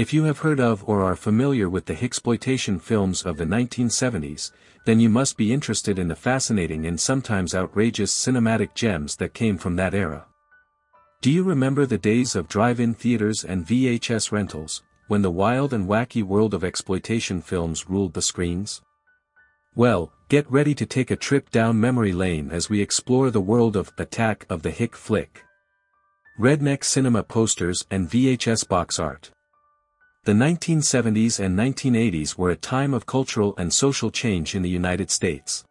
If you have heard of or are familiar with the Hixploitation films of the 1970s, then you must be interested in the fascinating and sometimes outrageous cinematic gems that came from that era. Do you remember the days of drive-in theaters and VHS rentals, when the wild and wacky world of exploitation films ruled the screens? Well, get ready to take a trip down memory lane as we explore the world of Attack of the Hick Flick. Redneck cinema posters and VHS box art. The 1970s and 1980s were a time of cultural and social change in the United States.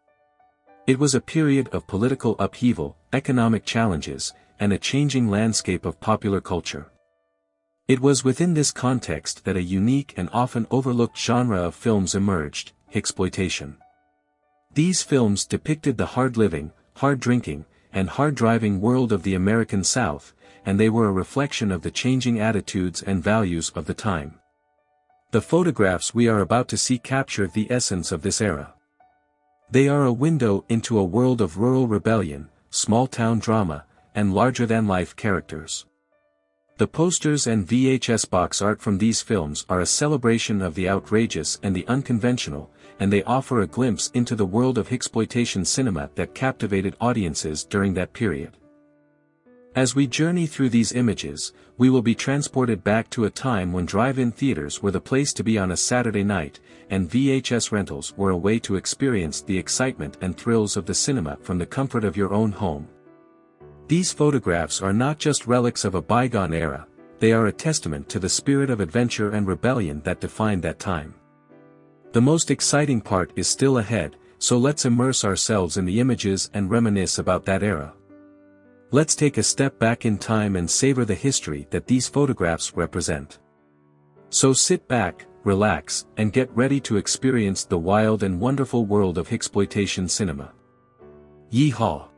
It was a period of political upheaval, economic challenges, and a changing landscape of popular culture. It was within this context that a unique and often overlooked genre of films emerged, exploitation. These films depicted the hard-living, hard-drinking, and hard-driving world of the American South, and they were a reflection of the changing attitudes and values of the time. The photographs we are about to see capture the essence of this era. They are a window into a world of rural rebellion, small-town drama, and larger-than-life characters. The posters and VHS box art from these films are a celebration of the outrageous and the unconventional, and they offer a glimpse into the world of exploitation cinema that captivated audiences during that period. As we journey through these images, we will be transported back to a time when drive-in theaters were the place to be on a Saturday night, and VHS rentals were a way to experience the excitement and thrills of the cinema from the comfort of your own home. These photographs are not just relics of a bygone era, they are a testament to the spirit of adventure and rebellion that defined that time. The most exciting part is still ahead, so let's immerse ourselves in the images and reminisce about that era. Let's take a step back in time and savor the history that these photographs represent. So sit back, relax, and get ready to experience the wild and wonderful world of exploitation cinema. Yeehaw!